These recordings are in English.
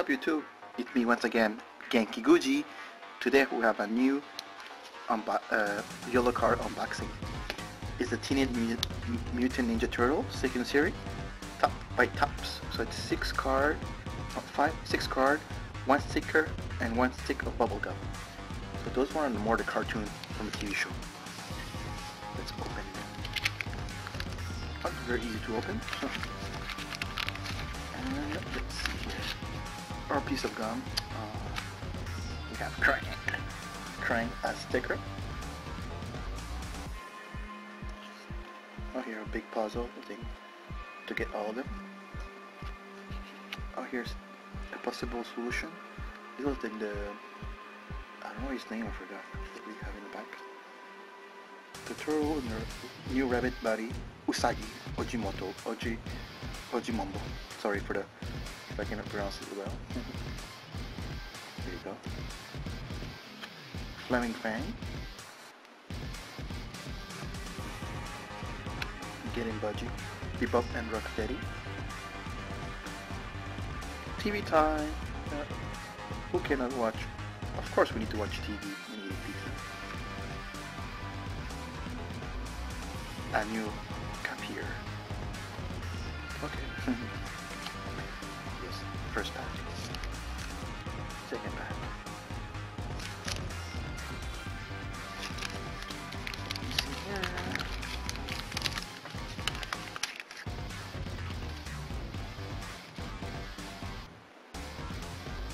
Up YouTube? It's me once again, Genki Guhji. Today we have a new uh, yellow card unboxing. It's the Teenage Mutant Ninja Turtle second series, top by Topps. So it's six card, uh, five, six card, one sticker, and one stick of bubble gum. So those were the more the cartoon from the TV show. Let's open it. Oh, very easy to open. Our piece of gum. Uh, we have Krang. crank a sticker. Oh, here a big puzzle thing to get all of them. Oh, here's a possible solution. This looks like the I don't know his name. I forgot. What we have in the back. The turtle new rabbit body Usagi Ojimoto Oji Ojimombo. Sorry for the I cannot pronounce it well. there you go. Flaming Fang. Getting Budgie. Bebop and Rocksteady. TV time. Uh, who cannot watch? Of course we need to watch TV. We need pizza. A new cup here. Okay.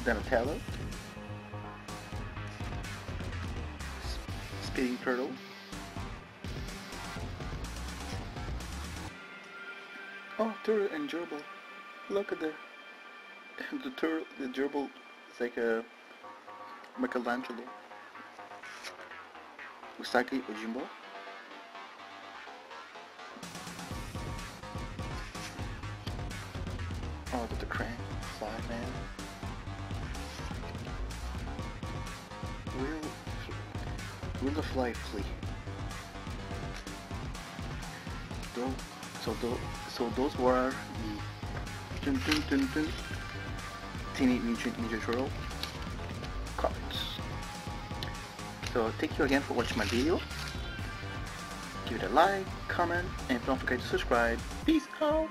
Donatello. Spinning turtle. Oh, turtle and gerbil. Look at the the turtle, the gerbil. It's like a Michelangelo. Usagi Ojimbo. Oh, the crane, fly man. Flee? Though, so, those, so those were the dun, dun, dun, dun, Teenage Mutant Ninja Turtle cards. So thank you again for watching my video. Give it a like, comment, and don't forget to subscribe. Peace out!